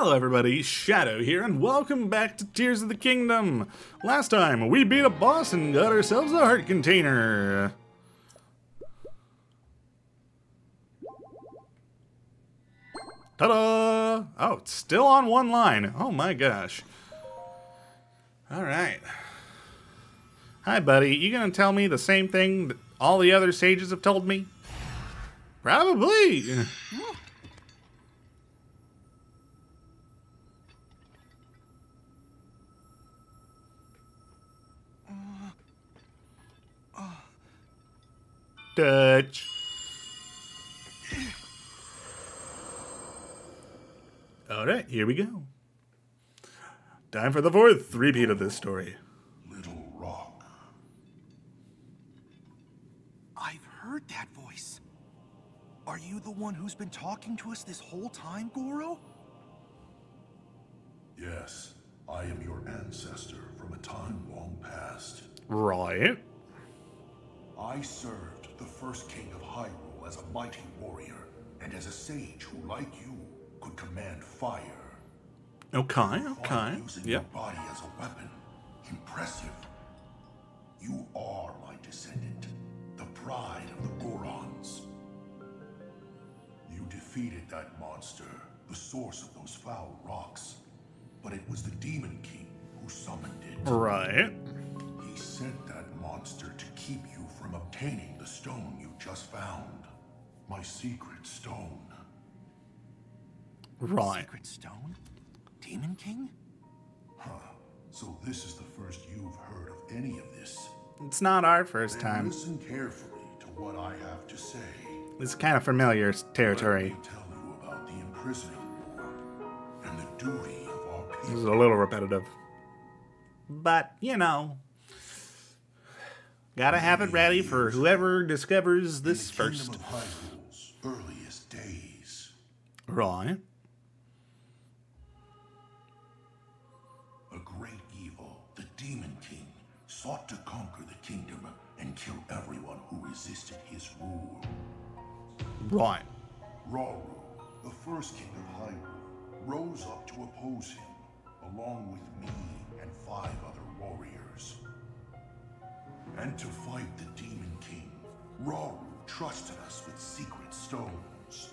Hello everybody, Shadow here, and welcome back to Tears of the Kingdom! Last time, we beat a boss and got ourselves a heart container. Ta-da! Oh, it's still on one line. Oh my gosh. Alright. Hi buddy, you gonna tell me the same thing that all the other sages have told me? Probably. Hmm. Touch. Alright, here we go. Time for the fourth repeat of this story. Little Rock. I've heard that voice. Are you the one who's been talking to us this whole time, Goro? Yes, I am your ancestor from a time long past. Right. I served the first king of Hyrule as a mighty warrior, and as a sage who, like you, could command fire. Okay, okay. using Yep. your body as a weapon. Impressive. You are my descendant, the pride of the Gorons. You defeated that monster, the source of those foul rocks. But it was the Demon King who summoned it. Right. He sent that monster to keep you from obtaining the stone you just found. My secret stone. Right. Secret Stone? Demon King? Huh. So this is the first you've heard of any of this. It's not our first Then time. Listen carefully to what I have to say. It's kind of familiar Let territory. me tell you about the imprisoning war and the duty of our people. This is a little repetitive. But, you know. Gotta have it ready for whoever discovers this first. Kingdom of Hyrule's earliest days. Right. A great evil, the Demon King, sought to conquer the kingdom and kill everyone who resisted his rule. Right. Rauru, the first king of Hyrule, rose up to oppose him, along with me and five other warriors. And to fight the Demon King, Rauru trusted us with secret stones.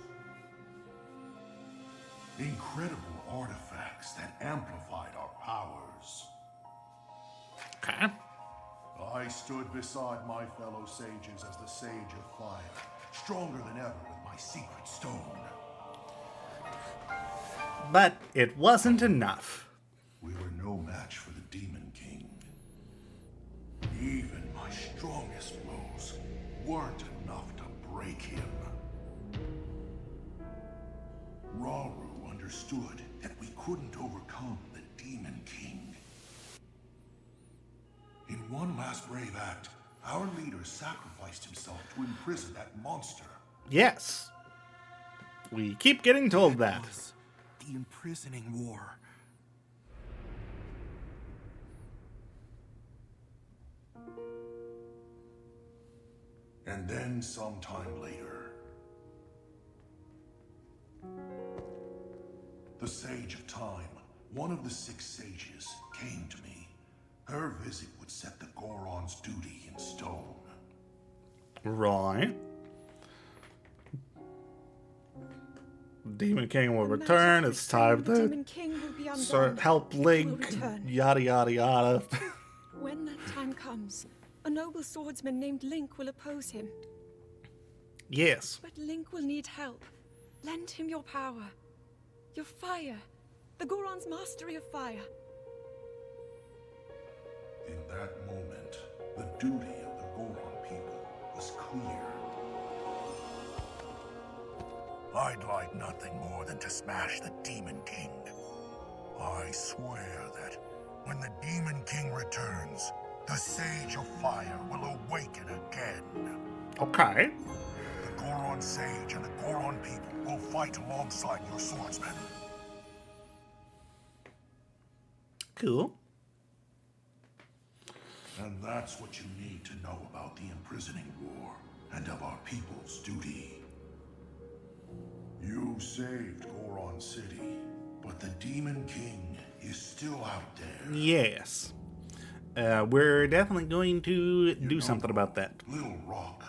Incredible artifacts that amplified our powers. Okay. I stood beside my fellow sages as the Sage of Fire, stronger than ever with my secret stone. But it wasn't enough. We were no match for the Demon King. Even my strongest blows weren't enough to break him. Rauru understood that we couldn't overcome the Demon King. In one last brave act, our leader sacrificed himself to imprison that monster. Yes. We keep getting told that. Was the imprisoning war. And then sometime later, the Sage of Time, one of the six sages, came to me. Her visit would set the Goron's duty in stone. Right. Demon King will return. It's time to King will be undone. sort help Link. Yada yada yada. When that time comes, a noble swordsman named Link will oppose him. yes. But Link will need help. Lend him your power. Your fire. The Goron's mastery of fire. In that moment, the duty of the Goron people was clear. I'd like nothing more than to smash the Demon King. I swear that when the Demon King returns, the Sage of Fire will awaken again. Okay. The Goron Sage and the Goron people will fight alongside your swordsmen. Cool. And that's what you need to know about the imprisoning war and of our people's duty. You saved Goron City, but the Demon King is still out there. Yes. Uh, we're definitely going to do something about that. Little Rock,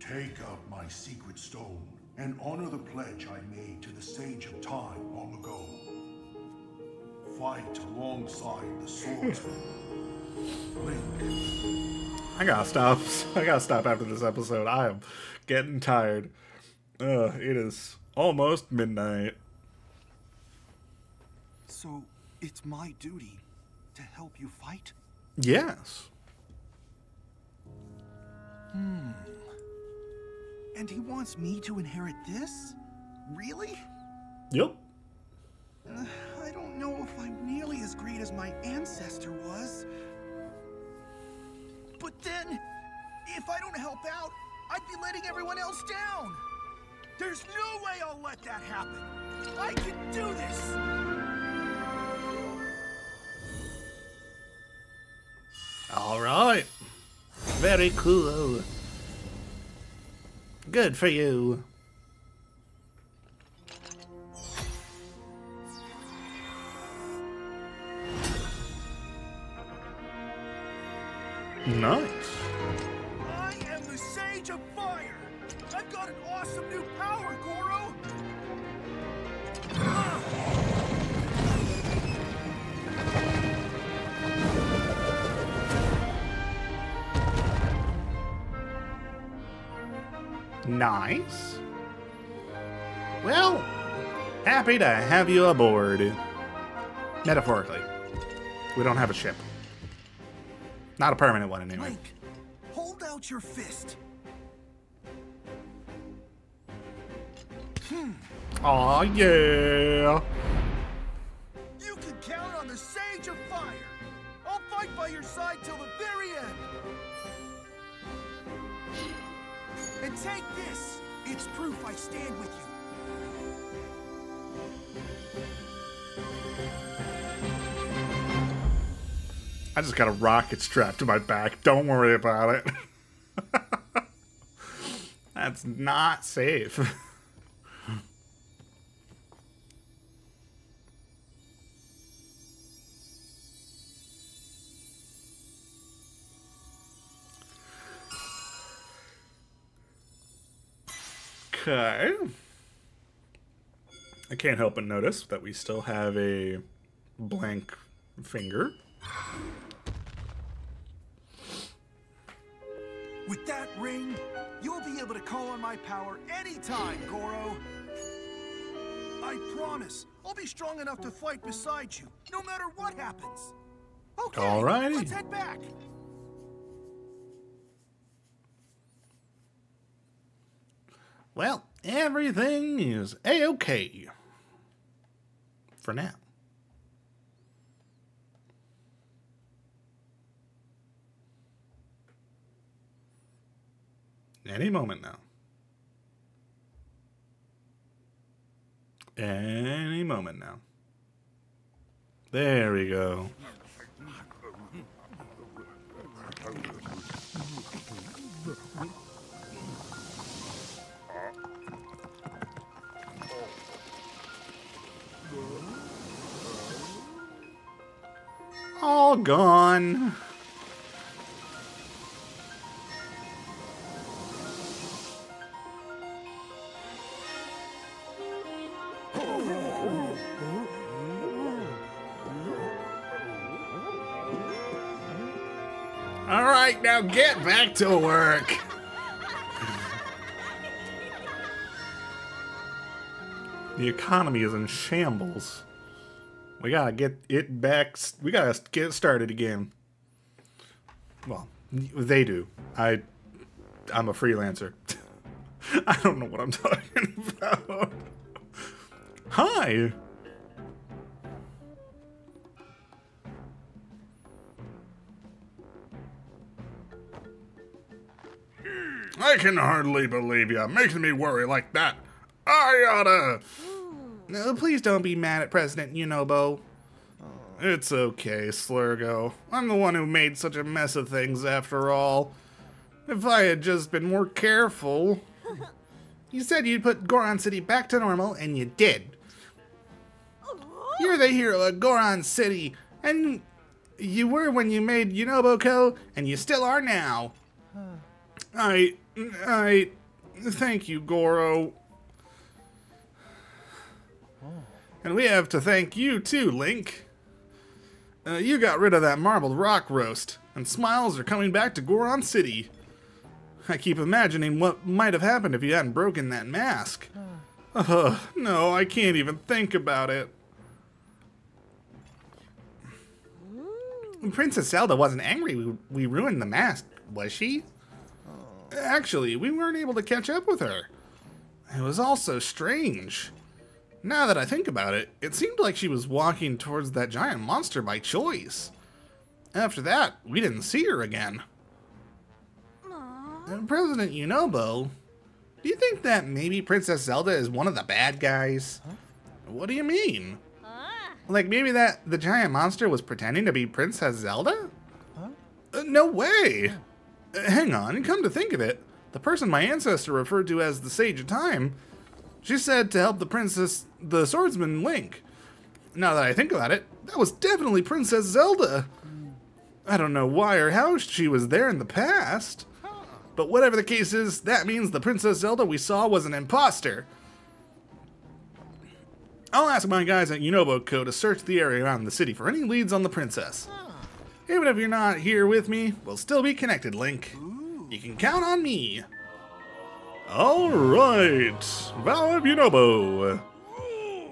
take up my secret stone and honor the pledge I made to the Sage of Time long ago. Fight alongside the swordsman. Link, I gotta stop. I gotta stop after this episode. I am getting tired. Uh, it is almost midnight. So, it's my duty to help you fight? Yes. Hmm. And he wants me to inherit this? Really? Yep. Uh, I don't know if I'm nearly as great as my ancestor was. But then, if I don't help out, I'd be letting everyone else down. There's no way I'll let that happen. I can do this. All right. Very cool. Good for you. Nice. Nice. Well, happy to have you aboard. Metaphorically. We don't have a ship. Not a permanent one, anyway. Link, hold out your fist. Hmm. Aw, yeah. Take this. It's proof I stand with you. I just got a rocket strapped to my back. Don't worry about it. That's not safe. Okay. I can't help but notice that we still have a blank finger. With that ring, you'll be able to call on my power anytime, Goro. I promise, I'll be strong enough to fight beside you, no matter what happens. Okay, Alrighty. let's head back. Well, everything is a-okay. For now. Any moment now. Any moment now. There we go. All gone. All right, now get back to work. The economy is in shambles. We gotta get it back. We gotta get started again. Well, they do. I, I'm a freelancer. I don't know what I'm talking about. Hi. I can hardly believe you making me worry like that. I oughta. No, please don't be mad at President Yunobo. It's okay, Slurgo. I'm the one who made such a mess of things after all. If I had just been more careful. You said you'd put Goron City back to normal, and you did. You're the hero of Goron City, and you were when you made Yunobo Co, and you still are now. I, I, thank you, Goro. And we have to thank you too, Link. Uh, you got rid of that marbled rock roast, and smiles are coming back to Goron City. I keep imagining what might have happened if you hadn't broken that mask. Ugh, no, I can't even think about it. Princess Zelda wasn't angry we, we ruined the mask, was she? Actually, we weren't able to catch up with her. It was all so strange. Now that I think about it, it seemed like she was walking towards that giant monster by choice. After that, we didn't see her again. Uh, President Yunobo, do you think that maybe Princess Zelda is one of the bad guys? What do you mean? Like maybe that the giant monster was pretending to be Princess Zelda? Uh, no way! Uh, hang on, come to think of it, the person my ancestor referred to as the Sage of Time, she said to help the princess, the swordsman Link. Now that I think about it, that was definitely Princess Zelda. I don't know why or how she was there in the past. But whatever the case is, that means the Princess Zelda we saw was an imposter. I'll ask my guys at Yunobo Co. to search the area around the city for any leads on the princess. Even if you're not here with me, we'll still be connected, Link. You can count on me. Alright, Vow of Yunobo.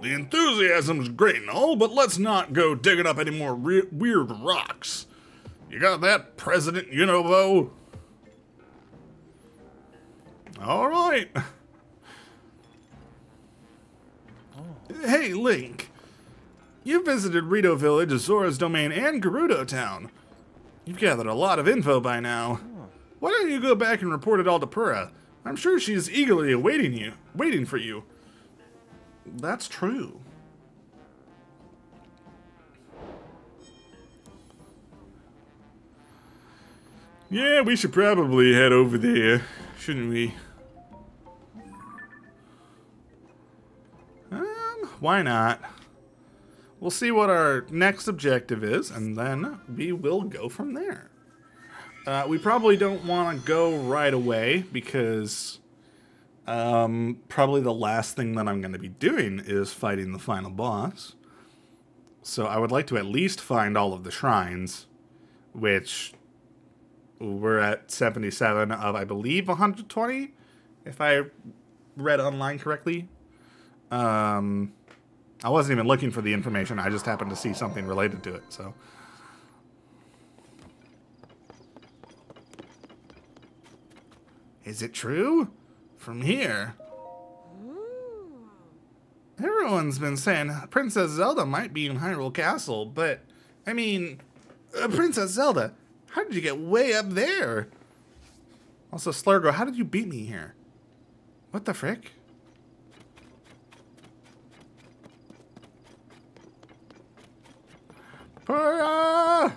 The enthusiasm's great and all, but let's not go digging up any more re- weird rocks. You got that, President Yunobo? Alright. Hey, Link. You visited Rito Village, Zora's Domain, and Gerudo Town. You've gathered a lot of info by now. Why don't you go back and report it all to Purah? I'm sure she's eagerly awaiting you, waiting for you. That's true. Yeah, we should probably head over there, shouldn't we? Um, why not? We'll see what our next objective is, and then we will go from there. Uh, we probably don't want to go right away because um, probably the last thing that I'm going to be doing is fighting the final boss. So I would like to at least find all of the shrines, which we're at 77 of, I believe, 120, if I read online correctly. Um, I wasn't even looking for the information. I just happened to see something related to it. So, is it true? From here, everyone's been saying Princess Zelda might be in Hyrule Castle, but I mean, uh, Princess Zelda, how did you get way up there? Also, Slurgo, how did you beat me here? What the frick? Purah!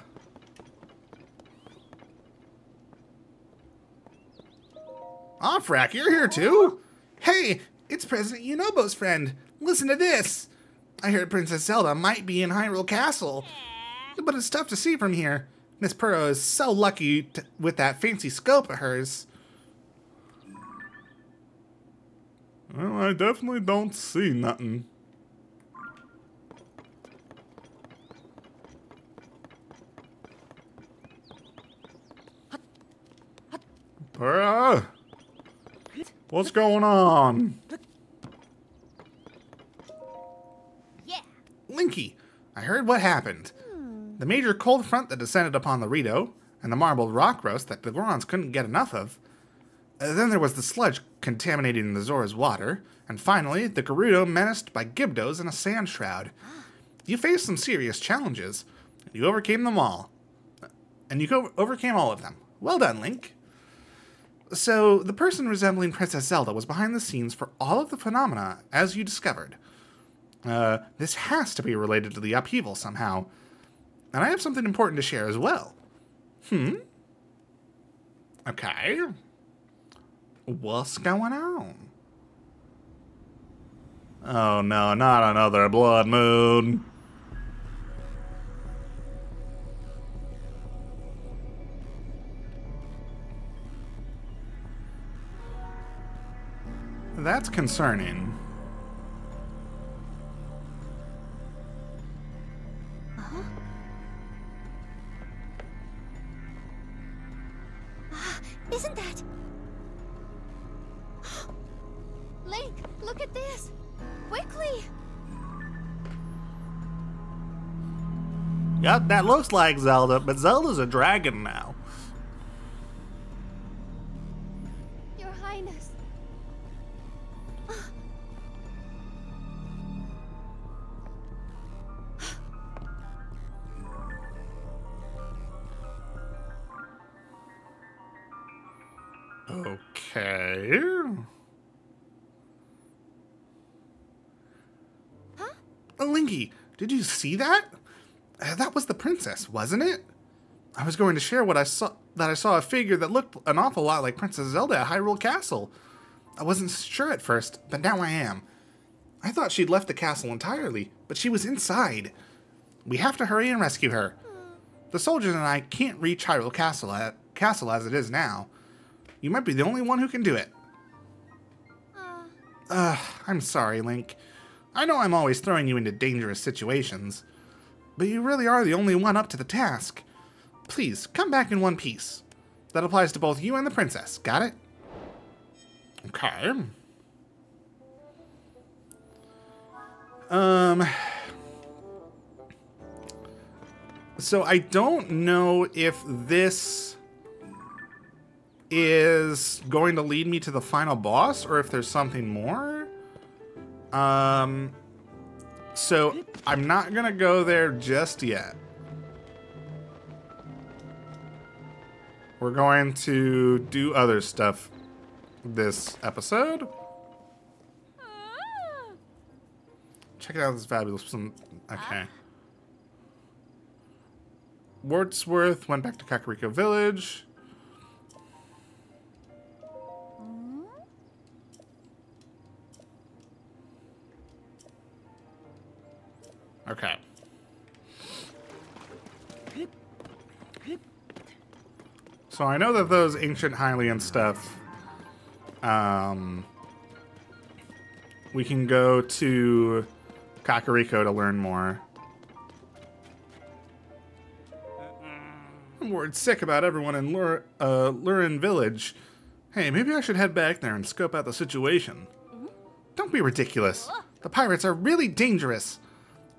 Oh, Frack, you're here too? Hey, it's President Yunobo's friend. Listen to this. I heard Princess Zelda might be in Hyrule Castle, but it's tough to see from here. Miss Purah is so lucky with that fancy scope of hers. Well, I definitely don't see nothing. What's going on? Yeah. Linky, I heard what happened. The major cold front that descended upon the Rito, and the marbled rock roast that the Gorons couldn't get enough of. Uh, then there was the sludge contaminating the Zora's water, and finally, the Gerudo menaced by Gibdos in a sand shroud. You faced some serious challenges, and you overcame them all. And you overcame all of them. Well done, Link. So, the person resembling Princess Zelda was behind the scenes for all of the phenomena, as you discovered. Uh, this has to be related to the upheaval somehow. And I have something important to share as well. Hmm? Okay. What's going on? Oh no, not another blood moon. That's concerning. Uh-huh. Ah, isn't that? Link, look at this! Quickly! Yep, that looks like Zelda, but Zelda's a dragon now. See that? Uh, that was the princess, wasn't it? I was going to share what I saw that I saw a figure that looked an awful lot like Princess Zelda at Hyrule Castle. I wasn't sure at first, but now I am. I thought she'd left the castle entirely, but she was inside. We have to hurry and rescue her. The soldiers and I can't reach Hyrule Castle, at, castle as it is now. You might be the only one who can do it. Uh, Ugh, I'm sorry, Link. I know I'm always throwing you into dangerous situations, but you really are the only one up to the task. Please, come back in one piece. That applies to both you and the princess, got it? Okay. Um. So I don't know if this is going to lead me to the final boss or if there's something more. Um so I'm not to go there just yet. We're going to do other stuff this episode. Check it out this fabulous some okay. Wordsworth went back to Kakariko Village. So I know that those ancient Hylian stuff, um, we can go to Kakariko to learn more. I'm worried sick about everyone in Lur- uh, Lurelin Village. Hey, maybe I should head back there and scope out the situation. Don't be ridiculous. The pirates are really dangerous.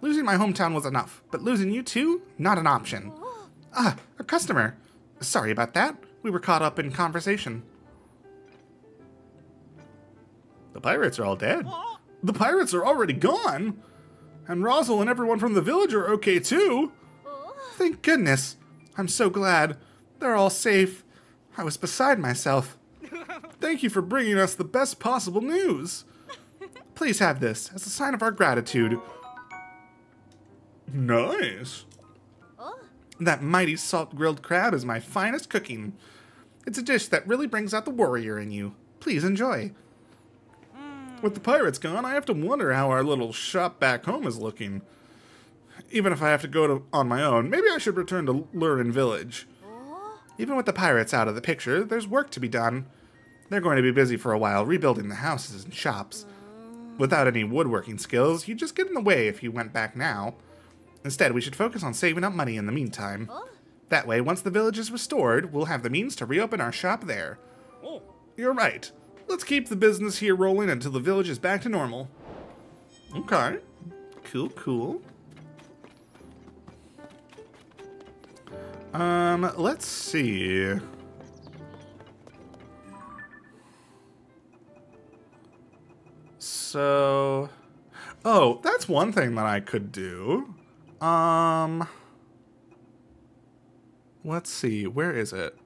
Losing my hometown was enough, but losing you too? Not an option. Ah, a customer. Sorry about that. We were caught up in conversation. The pirates are all dead. The pirates are already gone. And Rosal and everyone from the village are okay too. Thank goodness. I'm so glad. They're all safe. I was beside myself. Thank you for bringing us the best possible news. Please have this as a sign of our gratitude. Nice. That mighty salt grilled crab is my finest cooking. It's a dish that really brings out the warrior in you. Please enjoy. With the pirates gone, I have to wonder how our little shop back home is looking. Even if I have to go to, on my own, maybe I should return to Lurelin Village. Even with the pirates out of the picture, there's work to be done. They're going to be busy for a while rebuilding the houses and shops. Without any woodworking skills, you'd just get in the way if you went back now. Instead, we should focus on saving up money in the meantime. oh. That way, once the village is restored, we'll have the means to reopen our shop there. You're right. Let's keep the business here rolling until the village is back to normal. Okay. Cool, cool. Um, let's see. So, oh, that's one thing that I could do. Um, let's see, where is it?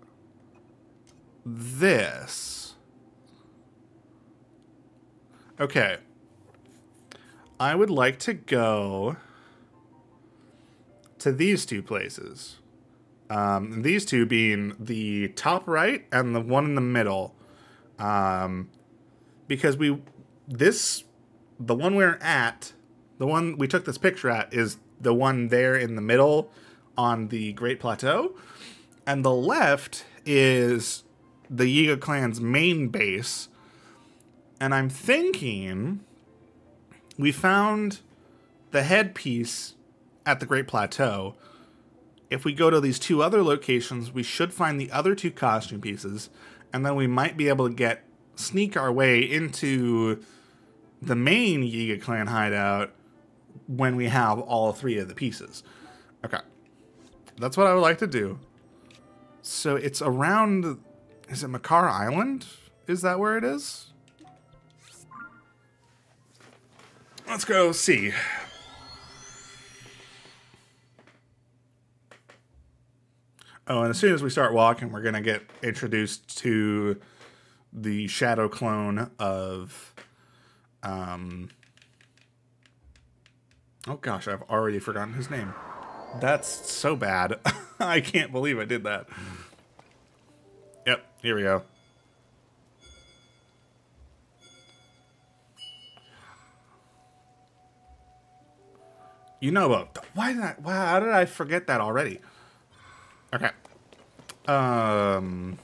This. Okay. I would like to go to these two places. Um, these two being the top right and the one in the middle. Um, because we, this, the one we're at, the one we took this picture at is the one there in the middle on the Great Plateau. And the left is the Yiga clan's main base. And I'm thinking we found the headpiece at the Great Plateau. If we go to these two other locations, we should find the other two costume pieces, and then we might be able to get sneak our way into the main Yiga clan hideout when we have all three of the pieces. Okay. That's what I would like to do. So it's around is it Makar Island? Is that where it is? Let's go see. Oh, and as soon as we start walking, we're gonna get introduced to the shadow clone of um Oh gosh, I've already forgotten his name. That's so bad. I can't believe I did that. Yep, here we go. You know what? Why did I? Why, how did I forget that already? Okay. Um.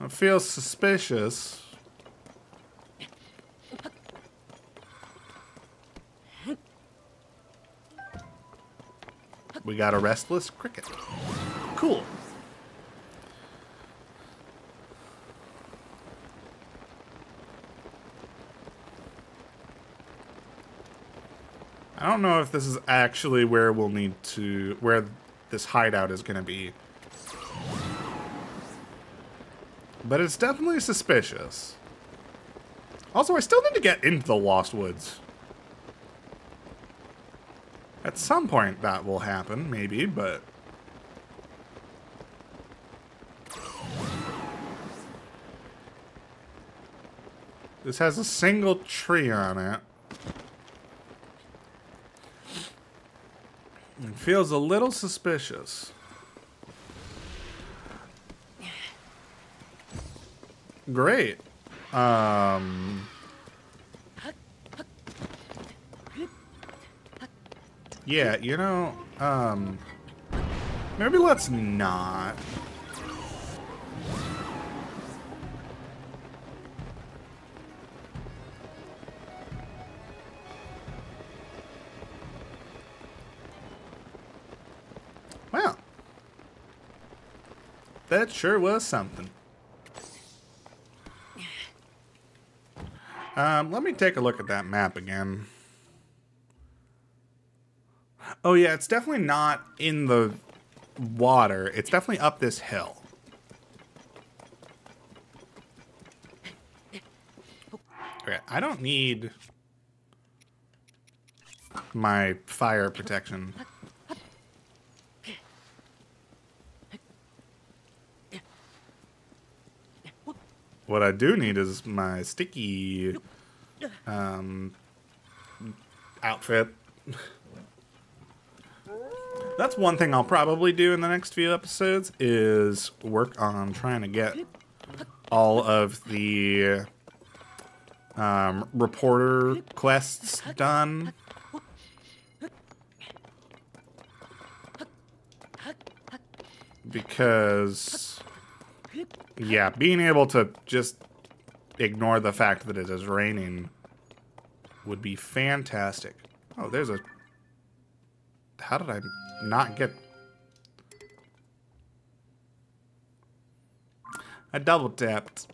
It feels suspicious. We got a restless cricket. Cool. I don't know if this is actually where we'll need to, where this hideout is going to be. But it's definitely suspicious. Also, I still need to get into the Lost Woods. At some point that will happen, maybe, but... This has a single tree on it. It feels a little suspicious. Great. Um... Yeah, you know, um... Maybe let's not. Well. That sure was something. Um, let me take a look at that map again. Oh yeah, it's definitely not in the water. It's definitely up this hill. Okay, I don't need my fire protection. What I do need is my sticky um, outfit. That's one thing I'll probably do in the next few episodes is work on trying to get all of the um, reporter quests done. Because, yeah, being able to just ignore the fact that it is raining would be fantastic. Oh, there's a... How did I not get... I double tapped.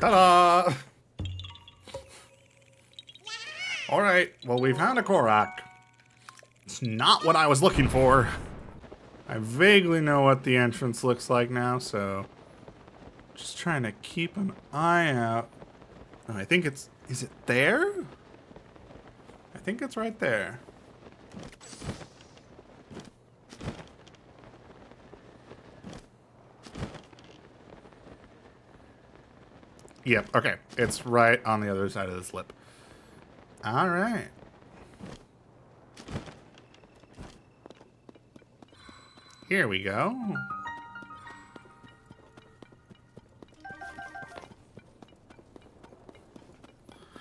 Ta-da! Alright, well we found a Korok. It's not what I was looking for. I vaguely know what the entrance looks like now, so... Just trying to keep an eye out. Oh, I think it's... Is it there? I think it's right there. Yep, okay. It's right on the other side of this lip. Alright. Here we go.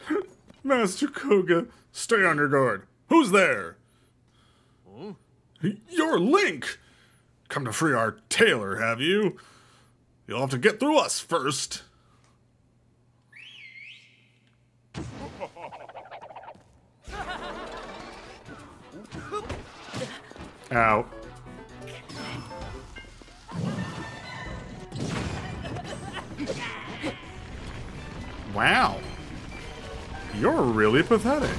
Master Kohga, stay on your guard. Who's there? Your You're Link! Come to free our tailor, have you? You'll have to get through us first. Ow. Wow. You're really pathetic.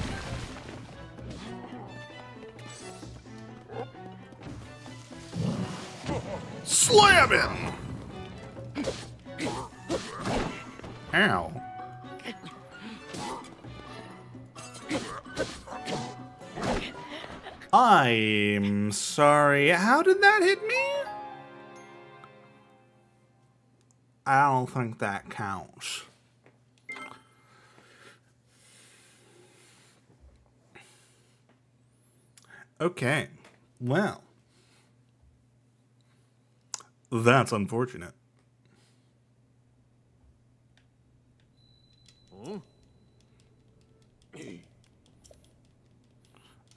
Slam him! Ow. I'm sorry. How did that hit me? I don't think that counts. Okay. Well. That's unfortunate.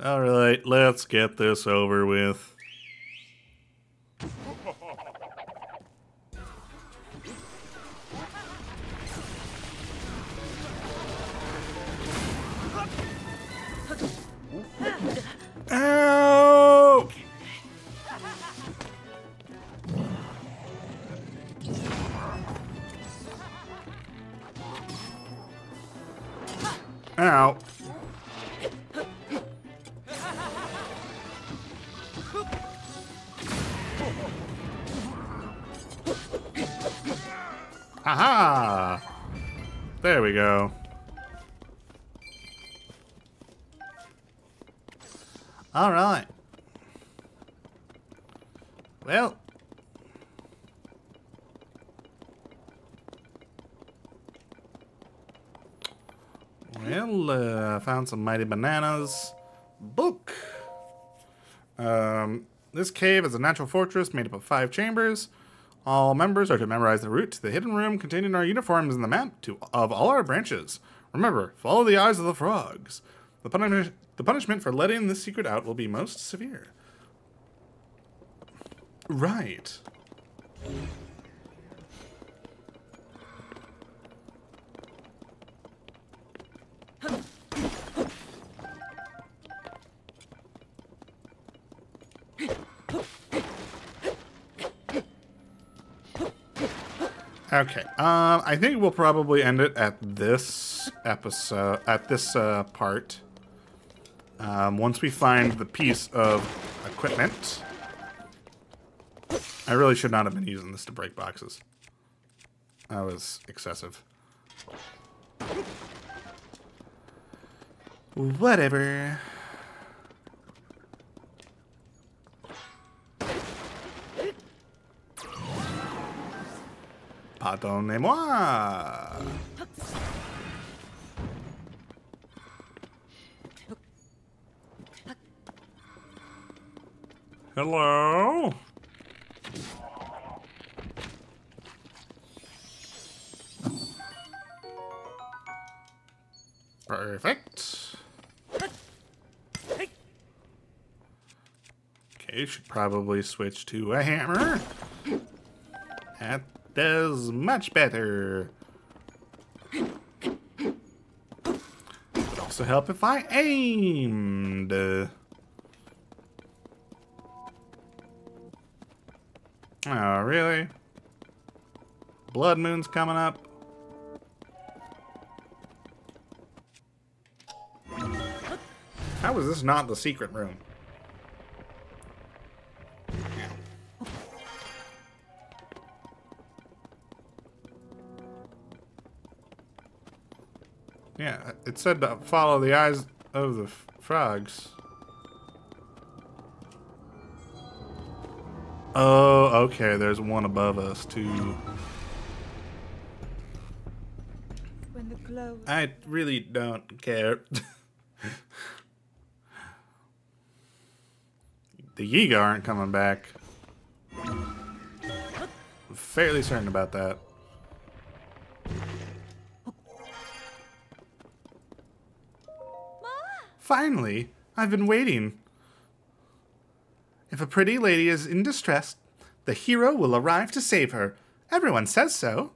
All right, let's get this over with. Oh. Aha! There we go. All right. Well. Well, uh, found some mighty bananas. Book. Um, this cave is a natural fortress made up of five chambers. All members are to memorize the route to the hidden room containing our uniforms in the map to, of all our branches. Remember, follow the eyes of the frogs. The, punish, the punishment for letting this secret out will be most severe. Right. Okay. Um, I think we'll probably end it at this episode, at this uh, part. Um, once we find the piece of equipment. I really should not have been using this to break boxes. That was excessive. Whatever. Pardonnez-moi. Hello? Perfect. Okay, should probably switch to a hammer. That does much better. Would also help if I aimed. Oh, really? Blood Moon's coming up. How is this not the secret room? It said to follow the eyes of the frogs. Oh, okay, there's one above us, too. When the glow I really don't care. the Yiga aren't coming back. I'm fairly certain about that. Finally, I've been waiting. If a pretty lady is in distress, the hero will arrive to save her. Everyone says so.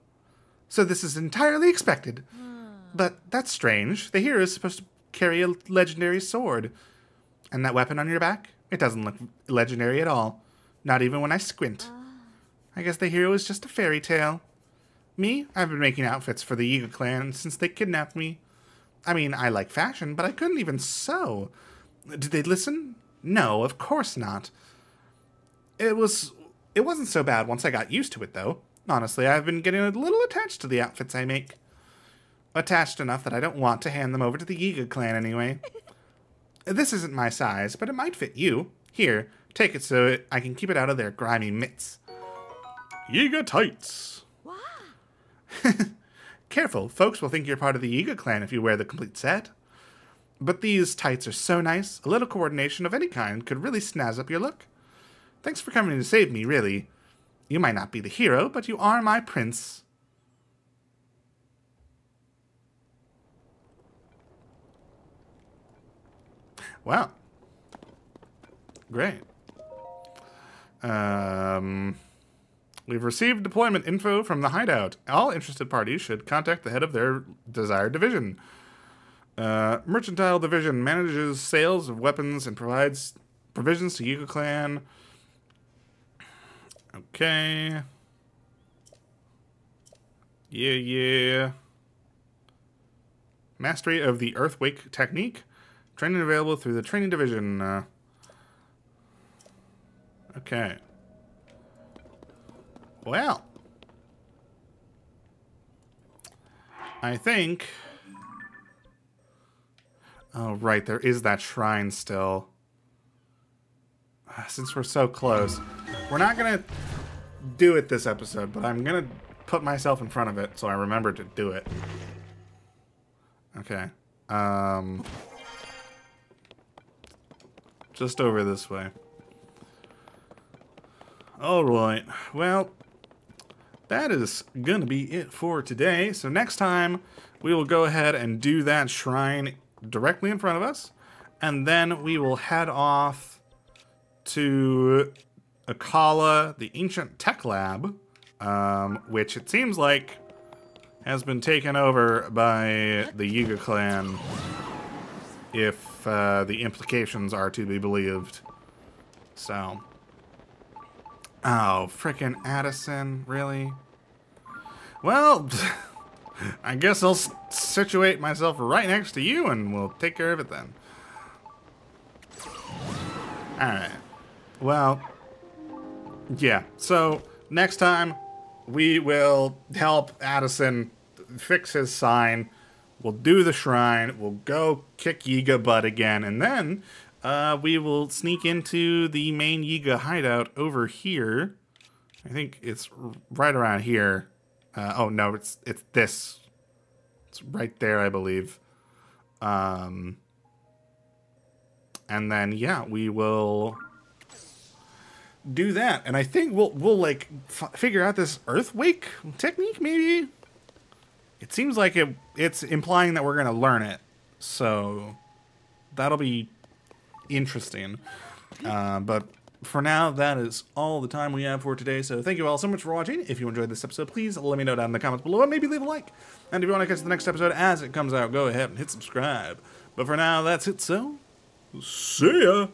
So this is entirely expected. Hmm. But that's strange. The hero is supposed to carry a legendary sword. And that weapon on your back? It doesn't look legendary at all. Not even when I squint. Ah. I guess the hero is just a fairy tale. Me, I've been making outfits for the Yiga clan since they kidnapped me. I mean, I like fashion, but I couldn't even sew. Did they listen? No, of course not. It was it wasn't so bad once I got used to it though. Honestly, I've been getting a little attached to the outfits I make. Attached enough that I don't want to hand them over to the Yiga clan anyway. this isn't my size, but it might fit you. Here, take it so it, I can keep it out of their grimy mitts. Yiga tights. Wow. Careful, folks will think you're part of the Yiga clan if you wear the complete set. But these tights are so nice, a little coordination of any kind could really snazz up your look. Thanks for coming to save me, really. You might not be the hero, but you are my prince. Wow. Great. Um, we've received deployment info from the hideout. All interested parties should contact the head of their desired division. Uh, Mercantile Division manages sales of weapons and provides provisions to Yiga Clan. Okay. Yeah, yeah. Mastery of the Earthquake Technique. Training available through the Training Division. Uh, okay. Well. I think... Oh, right, there is that shrine still. Since we're so close. We're not going to do it this episode, but I'm going to put myself in front of it so I remember to do it. Okay. Um, just over this way. Alright, well, that is going to be it for today. So next time, we will go ahead and do that shrine directly in front of us. And then we will head off to Akkala, the Ancient Tech Lab, um, which it seems like has been taken over by the Yiga clan, if uh, the implications are to be believed. So. Oh, frickin' Addison, really? Well, I guess I'll situate myself right next to you and we'll take care of it then. Alright. Well, yeah. So, next time, we will help Addison fix his sign. We'll do the shrine. We'll go kick Yiga butt again. And then uh, we will sneak into the main Yiga hideout over here. I think it's right around here. Uh, oh, no, it's it's this. It's right there, I believe. Um, and then, yeah, we will do that. And I think we'll we'll like figure out this earthquake technique maybe. It seems like it it's implying that we're going to learn it. So that'll be interesting. Uh, but for now, that is all the time we have for today. So thank you all so much for watching. If you enjoyed this episode, please let me know down in the comments below and maybe leave a like. And if you want to catch the next episode as it comes out, go ahead and hit subscribe. But for now, that's it. So, see ya.